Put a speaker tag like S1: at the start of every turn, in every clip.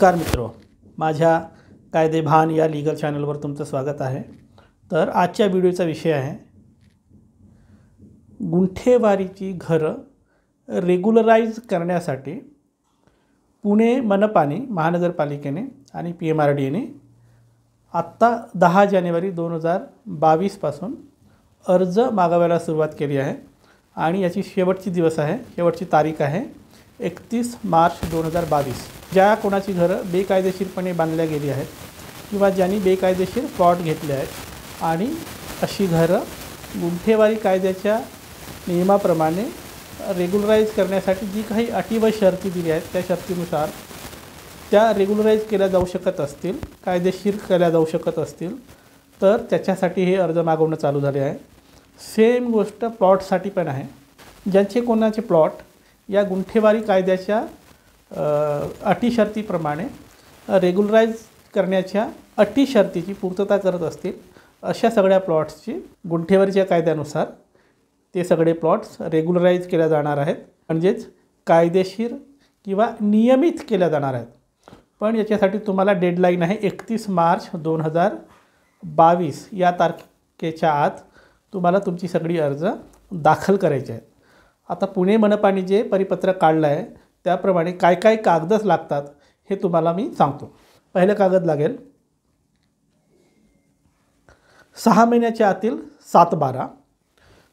S1: नमस्कार मित्र. माझ्या कायदेभान या लिगल चॅनलवर तुमचं स्वागत आहे. तर आजच्या व्हिडिओचा विषय आहे गुंठेवारीची घरं रेग्युलराईज करण्यासाठी पुणे मनपाने महानगरपालिकेने आणि पी एम आर डी एने आत्ता दहा जानेवारी दोन हजार बावीसपासून अर्ज मागावायला सुरुवात केली आहे. आणि याची शेवटची दिवस आहे. शेवटची तारीख आहे एकतीस मार्च दोन हजार बावीस. ज्या कोणाची घरं बेकायदेशीरपणे बांधल्या गेली आहेत किंवा ज्यांनी बेकायदेशीर प्लॉट घेतले आहेत आणि अशी घरं गुंठेवारी कायद्याच्या नियमाप्रमाणे रेग्युलराईज करण्यासाठी जी काही अटी व शर्ती दिली आहेत त्या शर्तीनुसार त्या रेग्युलराईज केल्या जाऊ शकत असतील कायदेशीर केल्या जाऊ शकत असतील तर त्याच्यासाठी हे अर्ज मागवणं चालू झाले आहे. सेम गोष्ट प्लॉटसाठी पण आहे. ज्यांचे कोणाचे प्लॉट या गुंठेवारी कायद्याच्या अटी शर्तीप्रमाणे रेग्युलराईज करण्याच्या अटी शर्तीची पूर्तता करत असतील अशा सगळ्या प्लॉट्सची गुंठेवारीच्या कायद्यानुसार ते सगळे प्लॉट्स रेग्युलराईज केल्या जाणार आहेत. म्हणजेच कायदेशीर किंवा नियमित केल्या जाणार आहेत. पण याच्यासाठी तुम्हाला डेडलाईन आहे एकतीस मार्च दोन हजार बावीस. या तारखेच्या आत तुम्हाला तुमची सगळी अर्ज दाखल करायची आहेत. आता पुणे मनपाने जे परिपत्रक काढलं आहे त्याप्रमाणे काय काय कागदच लागतात हे तुम्हाला मी सांगतो. पहिलं कागद लागेल. सहा महिन्याच्या आतील सात बारा.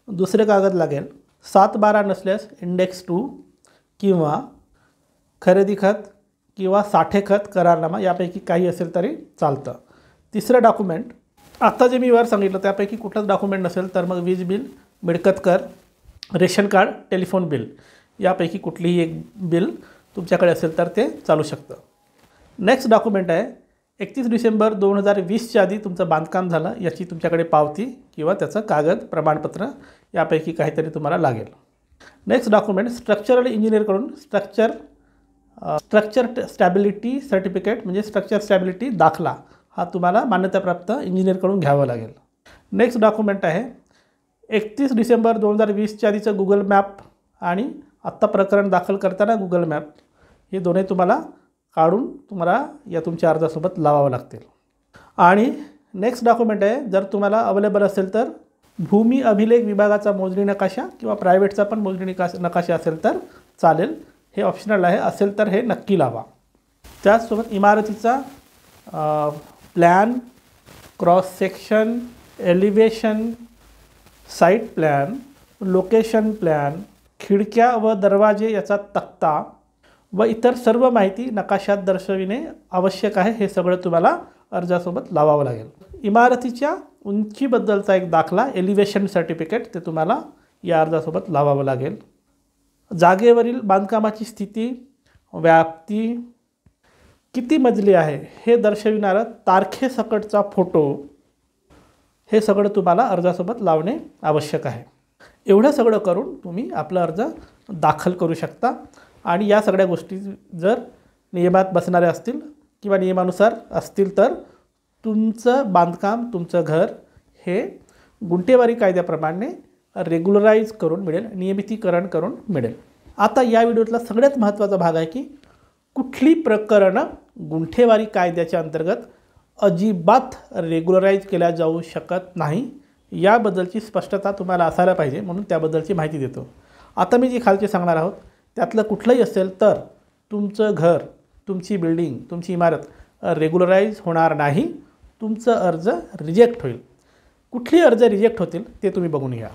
S1: दुसरे कागद लागेल. सात बारा नसल्यास इंडेक्स टू किंवा खरेदी खत किंवा साठे खत करारनामा यापैकी काही असेल तरी चालतं. तिसरं डॉक्युमेंट आत्ता जे मी वर सांगितलं त्यापैकी कुठलंच डॉक्युमेंट नसेल तर मग वीज बिल मिळकत कर रेशन कार्ड टेलिफोन बिल यापैकी कुठलीही एक बिल तुमच्याकडे असेल तर ते चालू शकतं. नेक्स्ट डॉक्युमेंट आहे एकतीस डिसेंबर दोन हजार वीसच्या आधी तुमचं बांधकाम झालं याची तुमच्याकडे पावती किंवा त्याचं कागद प्रमाणपत्र यापैकी काहीतरी तुम्हाला लागेल. नेक्स्ट डॉक्युमेंट स्ट्रक्चरल इंजिनियरकडून स्ट्रक्चर स्ट्रक्चर स्टॅबिलिटी सर्टिफिकेट म्हणजे स्ट्रक्चर स्टॅबिलिटी दाखला हा तुम्हाला मान्यताप्राप्त इंजिनियरकडून घ्यावा लागेल. नेक्स्ट डॉक्युमेंट आहे एकतीस डिसेंबर दोन हजार वीसच्या आधीचं गुगल मॅप आणि आत्ता प्रकरण दाखल करताना गुगल मॅप हे दोन्ही तुम्हाला काढून तुम्हाला या तुमच्या अर्जासोबत लावावं लागतील. आणि नेक्स्ट डॉक्युमेंट आहे जर तुम्हाला अवेलेबल असेल तर भूमी अभिलेख विभागाचा मोजणी नकाशा किंवा प्रायव्हेटचा पण मोजणी निकाश नकाशा असेल तर चालेल. हे ऑप्शनल आहे असेल तर हे नक्की लावा. त्याचसोबत इमारतीचा plan cross section elevation site plan location plan खिडक्या व दरवाजे याचा तक्ता व इतर सर्व माहिती नकाशात दर्शविणे आवश्यक आहे. हे सगळं तुम्हाला अर्जासोबत लावावं लागेल. इमारतीच्या उंचीबद्दलचा एक दाखला एलिव्हेशन सर्टिफिकेट ते तुम्हाला या अर्जासोबत लावावं लागेल. जागेवरील बांधकामाची स्थिती व्याप्ती किती मजली आहे हे दर्शविणारा तारखेसकटचा फोटो हे सगळं तुम्हाला अर्जासोबत लावणे आवश्यक आहे. एवढं सगळं करून तुम्ही आपला अर्ज दाखल करू शकता. आणि या सगळ्या गोष्टी जर नियमात बसणाऱ्या असतील किंवा नियमानुसार असतील तर तुमचं बांधकाम तुमचं घर हे गुंठेवारी कायद्याप्रमाणे रेग्युलराईज करून मिळेल नियमितीकरण करून मिळेल. आता या व्हिडिओतला सगळ्यात महत्त्वाचा भाग आहे की कुठली प्रकरणं गुंठेवारी कायद्याच्या अंतर्गत अजिबात रेग्युलराईज केल्या जाऊ शकत नाही. याबद्दलची स्पष्टता तुम्हाला असायला पाहिजे म्हणून त्याबद्दलची माहिती देतो. आता मी जी खालची सांगणार आहोत त्यातलं कुठलंही असेल तर तुमचं घर तुमची बिल्डिंग तुमची इमारत रेग्युलराईज होणार नाही. तुमचं अर्ज रिजेक्ट होईल. कुठली अर्ज रिजेक्ट होतील ते तुम्ही बघून घ्या.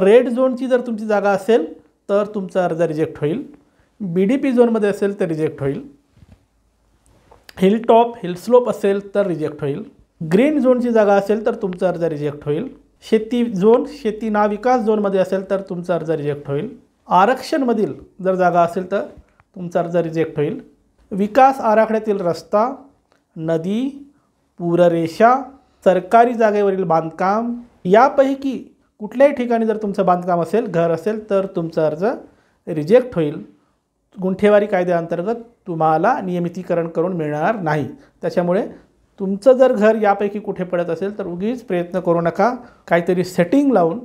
S1: रेड झोनची जर तुमची जागा असेल तर तुमचा अर्ज रिजेक्ट होईल. बी डी पी झोनमध्ये असेल तर रिजेक्ट होईल. हिल टॉप हिल स्लोप असेल तर रिजेक्ट होईल. ग्रीन झोनची जागा असेल तर तुमचा अर्ज रिजेक्ट होईल. शेती झोन शेती ना विकास झोनमध्ये असेल तर तुमचा अर्ज रिजेक्ट होईल. आरक्षणमधील जर जागा असेल तर तुमचा अर्ज रिजेक्ट होईल. विकास आराखड्यातील रस्ता नदी पूररेषा सरकारी जागेवरील बांधकाम यापैकी कुठल्याही ठिकाणी जर तुमचं बांधकाम असेल घर असेल तर तुमचा अर्ज रिजेक्ट होईल. गुंठेवारी कायद्याअंतर्गत तुम्हाला नियमितीकरण करून मिळणार नाही. त्याच्यामुळे तुमचं जर घर यापैकी कुठे पडत असेल तर उगीच प्रयत्न करू नका. काहीतरी सेटिंग लावून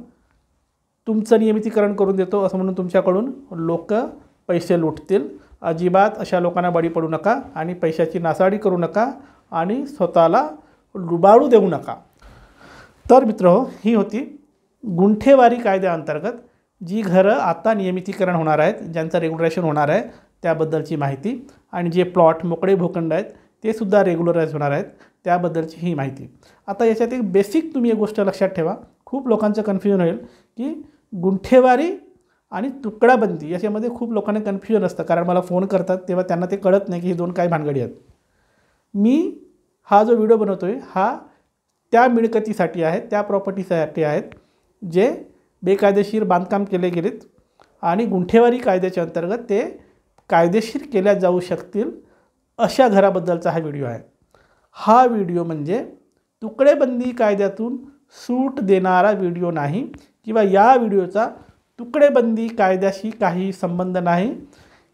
S1: तुमचं नियमितीकरण करून देतो असं म्हणून तुमच्याकडून लोक पैसे लुटतील. अजिबात अशा लोकांना बळी पडू नका आणि पैशाची नासाडी करू नका आणि स्वतःला लुबाडू देऊ नका. तर मित्र ही होती गुंठेवारी कायद्याअंतर्गत जी घरं आता नियमितीकरण होणार आहेत ज्यांचं रेग्युलेशन होणार आहे त्याबद्दलची माहिती आणि जे प्लॉट मोकळे भूखंड आहेत ते सुद्धा रेग्युलराईज होणार आहेत त्याबद्दलची ही माहिती. आता याच्यात एक बेसिक तुम्ही एक गोष्ट लक्षात ठेवा. खूप लोकांचं कन्फ्युजन होईल की गुंठेवारी आणि तुकडाबंदी याच्यामध्ये खूप लोकांना कन्फ्युजन असतं. कारण मला फोन करतात तेव्हा त्यांना ते कळत नाही की हे दोन काय भानगडी आहेत. मी हा जो व्हिडिओ बनवतो आहे हा त्या मिळकतीसाठी आहे त्या प्रॉपर्टीसाठी आहेत जे बेकायदेशीर बांधकाम केले गेलेत आणि गुंठेवारी कायद्याच्या अंतर्गत ते कायदेशीर केल्या जाऊ शकतील अशा घराबद्दलचा हा व्हिडिओ आहे. हा व्हिडिओ म्हणजे तुकडेबंदी कायद्यातून सूट देणारा व्हिडिओ नाही किंवा या व्हिडिओचा तुकडेबंदी कायद्याशी काही संबंध नाही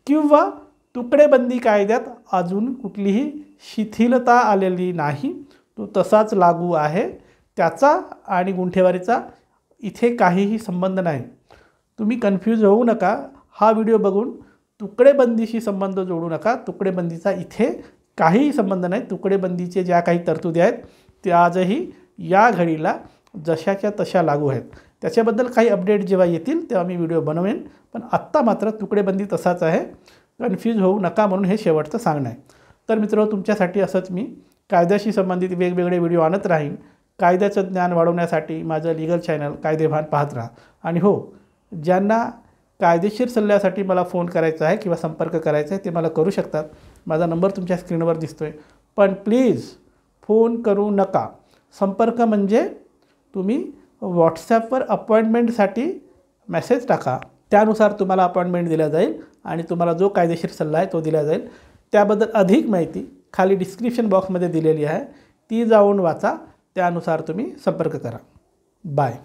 S1: किंवा तुकडेबंदी कायद्यात अजून कुठलीही शिथिलता आलेली नाही. तो तसाच लागू आहे. त्याचा आणि गुंठेवारीचा इथे काहीही संबंध नाही. तुम्ही कन्फ्यूज होऊ नका. हा व्हिडिओ बघून तुकडेबंदीशी संबंध जोडू नका. तुकडेबंदीचा इथे काहीही संबंध नाही. तुकडेबंदीचे ज्या काही तरतुदी आहेत त्या आजही या घडीला जशाच्या तशा लागू आहेत. त्याच्याबद्दल काही अपडेट जेव्हा येतील तेव्हा मी व्हिडिओ बनवेन. पण आत्ता मात्र तुकडेबंदी तसाच आहे. कन्फ्यूज होऊ नका म्हणून हे शेवटचं सांगणं आहे. तर मित्र तुमच्यासाठी असंच मी कायद्याशी संबंधित वेगवेगळे व्हिडिओ आणत राहीन. कायद्याचं ज्ञान वाढवण्यासाठी माझं लिगल चॅनल कायदेभान पाहत राहा. आणि हो ज्यांना कायदेशीर सल्ल्यासाठी मला फोन करायचा आहे किंवा संपर्क करायचा आहे ते मला करू शकतात. माझा नंबर तुमच्या स्क्रीनवर दिसतो आहे पण प्लीज फोन करू नका. संपर्क म्हणजे तुम्ही व्हॉट्सॲपवर अपॉइंटमेंटसाठी मेसेज टाका. त्यानुसार तुम्हाला अपॉइंटमेंट दिल्या जाईल आणि तुम्हाला जो कायदेशीर सल्ला आहे तो दिला जाईल. त्याबद्दल अधिक माहिती खाली डिस्क्रिप्शन बॉक्समध्ये दिलेली आहे. ती जाऊन वाचा. त्यानुसार तुम्ही संपर्क करा. बाय.